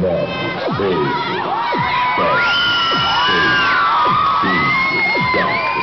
seis, cinco, quatro,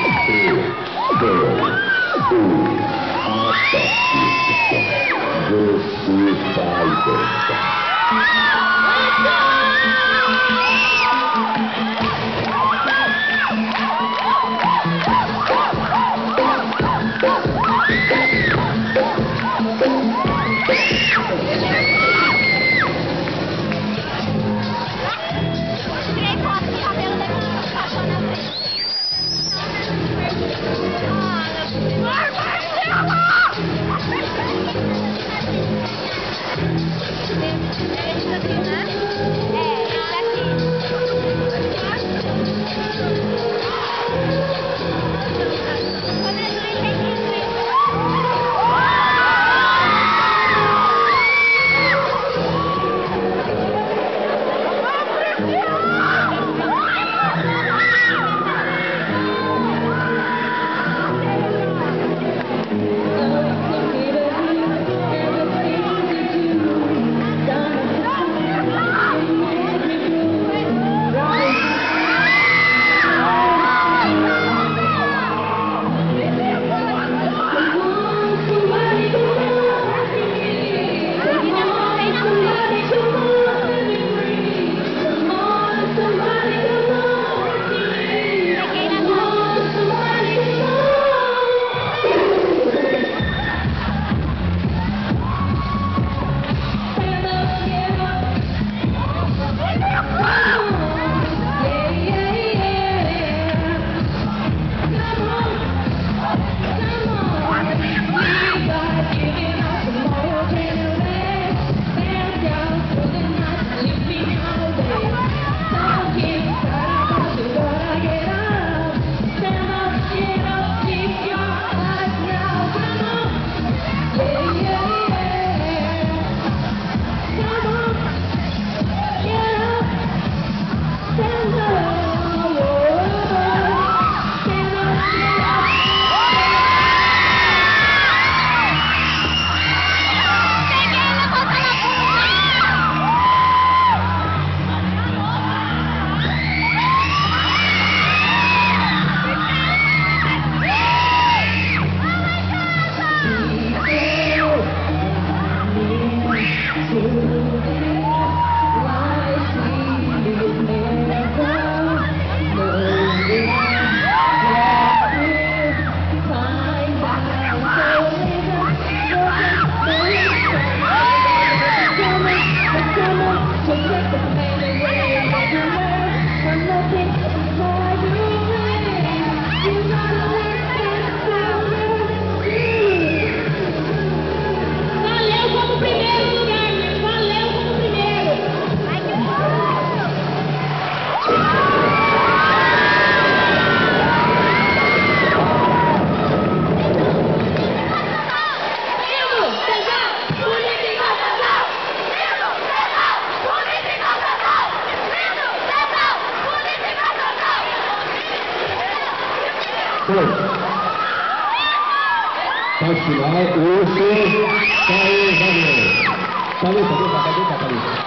Valeu 对开始来五十三二一。开三加油加油加油加油加油